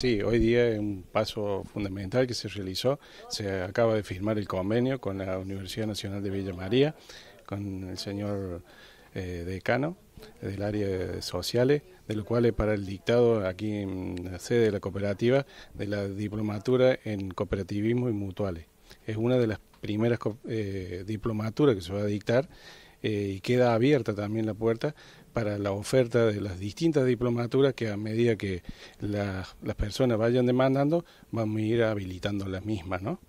Sí, hoy día es un paso fundamental que se realizó. Se acaba de firmar el convenio con la Universidad Nacional de Villa María, con el señor eh, decano del área de sociales, de lo cual es para el dictado aquí en la sede de la cooperativa de la diplomatura en cooperativismo y mutuales. Es una de las primeras eh, diplomaturas que se va a dictar eh, y queda abierta también la puerta para la oferta de las distintas diplomaturas que a medida que las personas vayan demandando, vamos a ir habilitando las mismas, ¿no?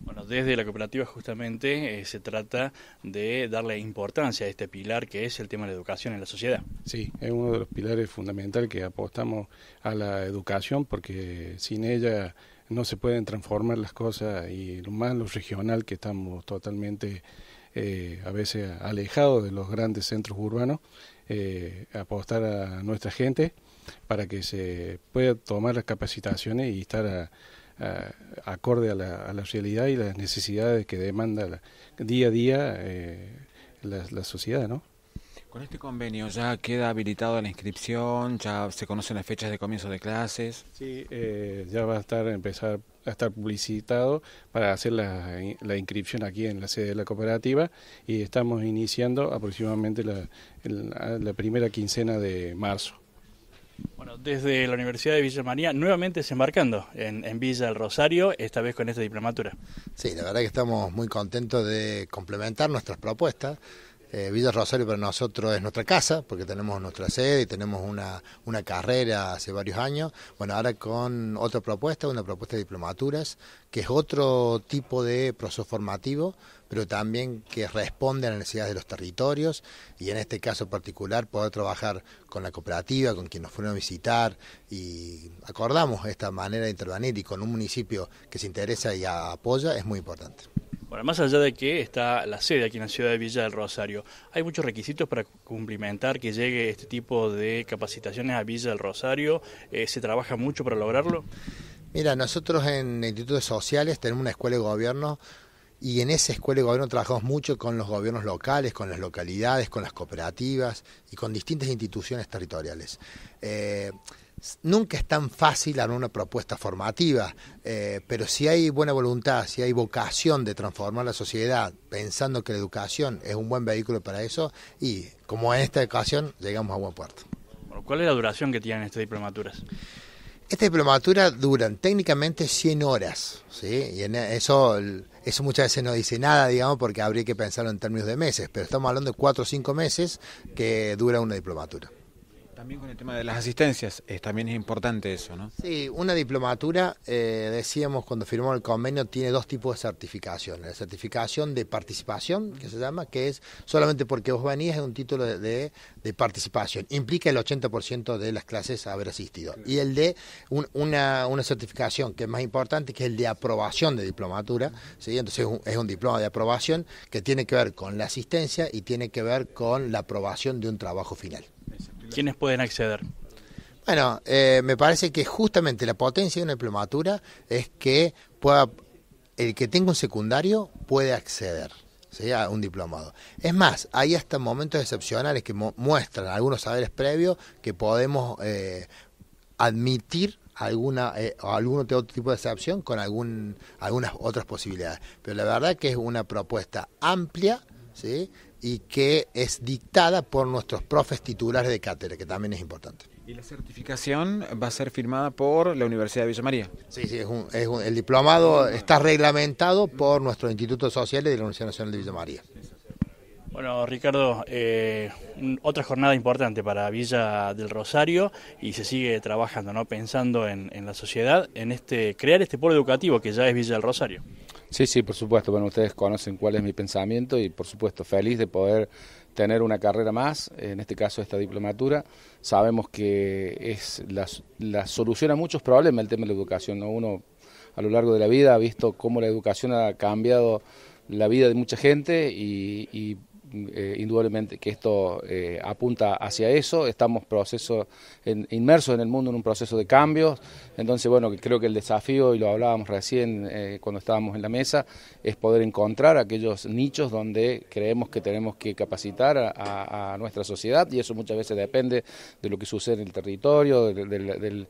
Bueno, desde la cooperativa justamente eh, se trata de darle importancia a este pilar que es el tema de la educación en la sociedad. Sí, es uno de los pilares fundamentales que apostamos a la educación porque sin ella no se pueden transformar las cosas y lo más lo regional que estamos totalmente eh, a veces alejados de los grandes centros urbanos, eh, apostar a nuestra gente para que se pueda tomar las capacitaciones y estar acorde a la, realidad y las necesidades que demanda día a día eh, la, sociedad, ¿no? Con este convenio ya queda habilitado la inscripción, ya se conocen las fechas de comienzo de clases. Sí, ya va a estar empezar a estar publicitado para hacer la, inscripción aquí en la sede de la cooperativa y estamos iniciando aproximadamente la, la primera quincena de marzo. Bueno, desde la Universidad de Villa María, nuevamente desembarcando en, en, Villa del Rosario, esta vez con esta diplomatura. Sí, la verdad que estamos muy contentos de complementar nuestras propuestas. Eh, Villa Rosario para nosotros es nuestra casa, porque tenemos nuestra sede y tenemos una, una carrera hace varios años. Bueno, ahora con otra propuesta, una propuesta de diplomaturas, que es otro tipo de proceso formativo, pero también que responde a las necesidades de los territorios y en este caso particular poder trabajar con la cooperativa, con quien nos fueron a visitar y acordamos esta manera de intervenir y con un municipio que se interesa y apoya es muy importante. Bueno, más allá de que está la sede aquí en la ciudad de Villa del Rosario, ¿hay muchos requisitos para cumplimentar que llegue este tipo de capacitaciones a Villa del Rosario? Eh, ¿Se trabaja mucho para lograrlo? Mira, nosotros en Institutos Sociales tenemos una escuela de gobierno y en esa escuela de gobierno trabajamos mucho con los gobiernos locales, con las localidades, con las cooperativas y con distintas instituciones territoriales. Eh, nunca es tan fácil dar una propuesta formativa, eh, pero si hay buena voluntad, si hay vocación de transformar la sociedad, pensando que la educación es un buen vehículo para eso, y como en esta ocasión, llegamos a buen puerto. ¿Cuál es la duración que tienen estas diplomaturas? Estas diplomaturas duran técnicamente 100 horas, ¿sí? y en eso, eso muchas veces no dice nada, digamos, porque habría que pensarlo en términos de meses, pero estamos hablando de 4 o 5 meses que dura una diplomatura. También con el tema de las asistencias, también es importante eso, ¿no? Sí, una diplomatura, eh, decíamos cuando firmó el convenio, tiene dos tipos de certificación. La certificación de participación, que se llama, que es solamente porque vos venís es un título de, participación. Implica el 80% de las clases haber asistido. Y el de una, una certificación que es más importante, que es el de aprobación de diplomatura. ¿sí? Entonces es un, es un diploma de aprobación que tiene que ver con la asistencia y tiene que ver con la aprobación de un trabajo final. ¿Quiénes pueden acceder? Bueno, eh, me parece que justamente la potencia de una diplomatura es que pueda, el que tenga un secundario puede acceder a un diplomado. Es más, hay hasta momentos excepcionales que muestran algunos saberes previos que podemos eh, admitir alguna eh, algún otro tipo de excepción con algún, algunas otras posibilidades. Pero la verdad que es una propuesta amplia, ¿sí? Y que es dictada por nuestros profes titulares de cátedra, que también es importante. ¿Y la certificación va a ser firmada por la Universidad de Villa María? Sí, sí, es el diplomado está reglamentado por nuestros institutos sociales de la Universidad Nacional de Villa María. Bueno, Ricardo, eh, otra jornada importante para Villa del Rosario y se sigue trabajando, ¿no? pensando en, en la sociedad, en este crear este polo educativo que ya es Villa del Rosario. Sí, sí, por supuesto. Bueno, ustedes conocen cuál es mi pensamiento y por supuesto feliz de poder tener una carrera más, en este caso esta diplomatura. Sabemos que es la, la solución a muchos problemas el tema de la educación. ¿no? Uno a lo largo de la vida ha visto cómo la educación ha cambiado la vida de mucha gente y, y eh, indudablemente que esto eh, apunta hacia eso, estamos proceso, inmersos en el mundo en un proceso de cambios, entonces bueno, creo que el desafío, y lo hablábamos recién eh, cuando estábamos en la mesa, es poder encontrar aquellos nichos donde creemos que tenemos que capacitar a, nuestra sociedad y eso muchas veces depende de lo que sucede en el territorio, del,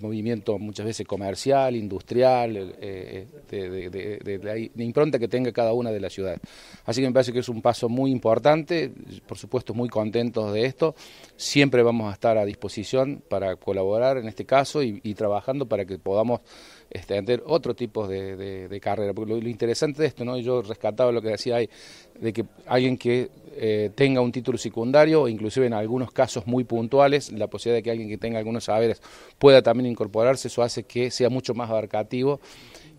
movimiento muchas veces comercial, industrial, de, impronta que tenga cada una de las ciudades. Así que me parece que es un paso muy importante, por supuesto muy contentos de esto, siempre vamos a estar a disposición para colaborar en este caso y, trabajando para que podamos este, otro tipo de, carrera, porque lo, lo, interesante de esto, ¿no? yo rescataba lo que decía ahí, de que alguien que eh, tenga un título secundario, inclusive en algunos casos muy puntuales, la posibilidad de que alguien que tenga algunos saberes pueda también incorporarse, eso hace que sea mucho más abarcativo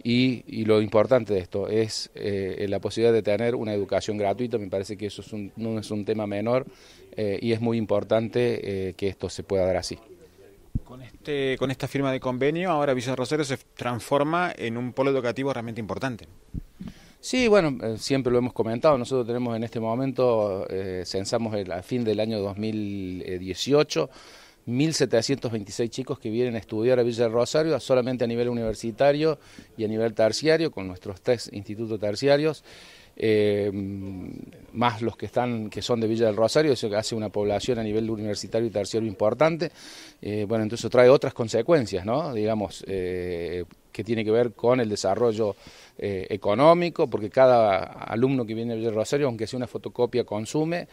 y, lo importante de esto es eh, la posibilidad de tener una educación gratuita, me parece que eso es un, no es un tema menor eh, y es muy importante que esto se pueda dar así. Con, este, con esta firma de convenio, ahora Villa Rosario se transforma en un polo educativo realmente importante. Sí, bueno, eh, siempre lo hemos comentado. Nosotros tenemos en este momento, eh, censamos el, a fin del año 2018, 1.726 chicos que vienen a estudiar a Villa Rosario, solamente a nivel universitario y a nivel terciario, con nuestros tres institutos terciarios. Eh, más los que están que son de Villa del Rosario, eso hace una población a nivel universitario y terciario importante. bueno, entonces trae otras consecuencias, ¿no? Digamos, que tiene que ver con el desarrollo eh, económico, porque cada alumno que viene de Rosario, aunque sea una fotocopia, consume.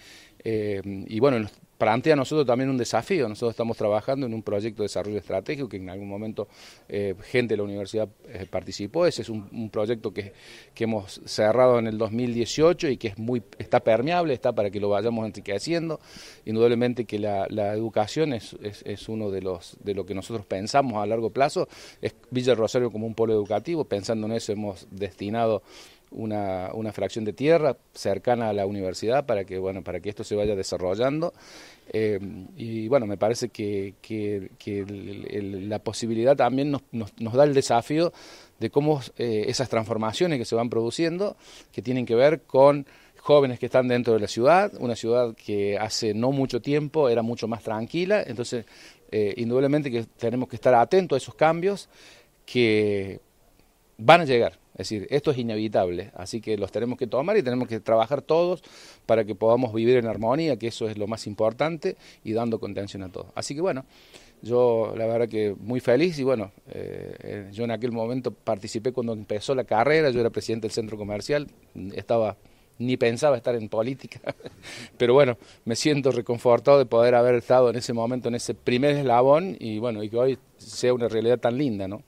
Eh, y bueno, plantea a nosotros también un desafío. Nosotros estamos trabajando en un proyecto de desarrollo estratégico que en algún momento eh, gente de la universidad eh, participó. Ese es un, proyecto que, hemos cerrado en el 2018 y que es muy está permeable, está para que lo vayamos enriqueciendo. Indudablemente que la, educación es, es, uno de los de lo que nosotros pensamos a largo plazo. Es Villa Rosario como un polo educativo. Pensando en eso hemos destinado una, una, fracción de tierra cercana a la universidad para que bueno para que esto se vaya desarrollando eh, y bueno me parece que, que, la posibilidad también nos, nos, da el desafío de cómo eh, esas transformaciones que se van produciendo que tienen que ver con jóvenes que están dentro de la ciudad, una ciudad que hace no mucho tiempo era mucho más tranquila, entonces eh, indudablemente que tenemos que estar atentos a esos cambios que van a llegar. Es decir, esto es inevitable, así que los tenemos que tomar y tenemos que trabajar todos para que podamos vivir en armonía, que eso es lo más importante, y dando contención a todos. Así que bueno, yo la verdad que muy feliz y bueno, eh, eh, yo en aquel momento participé cuando empezó la carrera, yo era presidente del centro comercial, estaba ni pensaba estar en política, pero bueno, me siento reconfortado de poder haber estado en ese momento, en ese primer eslabón y bueno, y que hoy sea una realidad tan linda, ¿no?